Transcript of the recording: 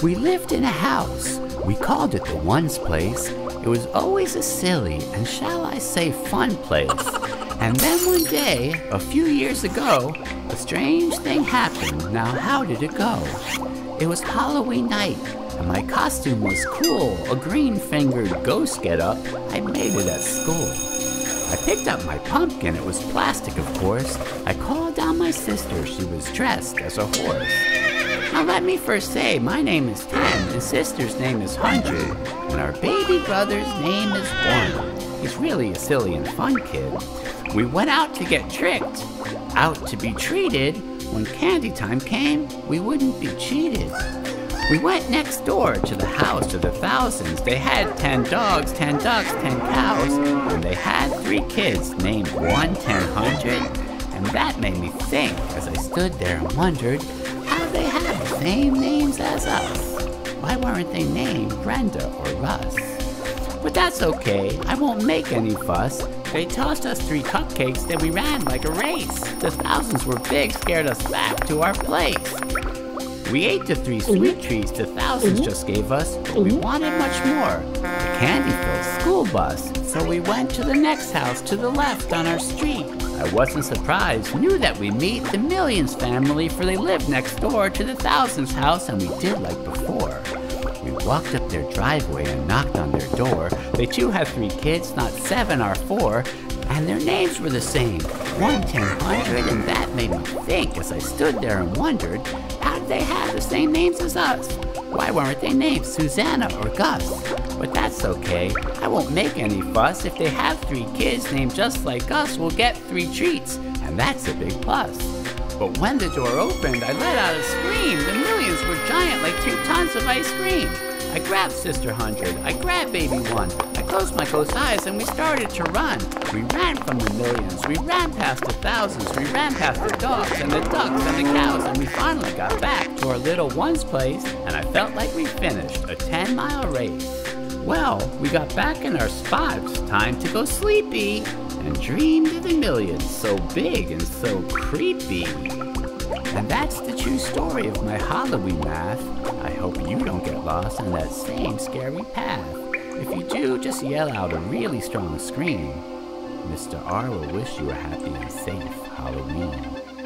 We lived in a house. We called it the One's Place. It was always a silly and, shall I say, fun place. And then one day, a few years ago, a strange thing happened. Now, how did it go? It was Halloween night, and my costume was cool a green fingered ghost get up. I made it at school. I picked up my pumpkin, it was plastic, of course. I called down my sister, she was dressed as a horse. Now, let me first say, my name is Ten, and sister's name is Hundred, and our baby brother's name is One. He's really a silly and fun kid. We went out to get tricked, out to be treated. When candy time came, we wouldn't be cheated. We went next door to the house of the thousands. They had ten dogs, ten ducks, ten cows, and they had three kids named one ten hundred. And that made me think as I stood there and wondered same names as us. Why weren't they named Brenda or Russ? But that's okay, I won't make any fuss. They tossed us three cupcakes, then we ran like a race. The thousands were big, scared us back to our place. We ate the three sweet mm-hmm. treats the thousands mm-hmm. just gave us, but we mm-hmm. wanted much more. The candy filled school bus. So we went to the next house to the left on our street. I wasn't surprised, knew that we'd meet the Millions family, for they lived next door to the thousands house, and we did like before. We walked up their driveway and knocked on their door. They too had three kids, not seven or four, and their names were the same one ten hundred, and that made me think as I stood there and wondered they have the same names as us? Why weren't they named Susanna or Gus? But that's okay, I won't make any fuss. If they have three kids named just like us, we'll get three treats, and that's a big plus. But when the door opened, I let out a scream. The millions were giant like two tons of ice cream. I grabbed Sister Hundred, I grabbed Baby One, closed my closed eyes and we started to run. We ran from the millions, we ran past the thousands, we ran past the dogs and the ducks and the cows, and we finally got back to our little one's place, and I felt like we finished a 10 mile race. Well, we got back in our spots, time to go sleepy, and dreamed of the millions so big and so creepy. And that's the true story of my Halloween math. I hope you don't get lost on that same scary path. If you do, just yell out a really strong scream. Mr. R will wish you a happy and safe Halloween.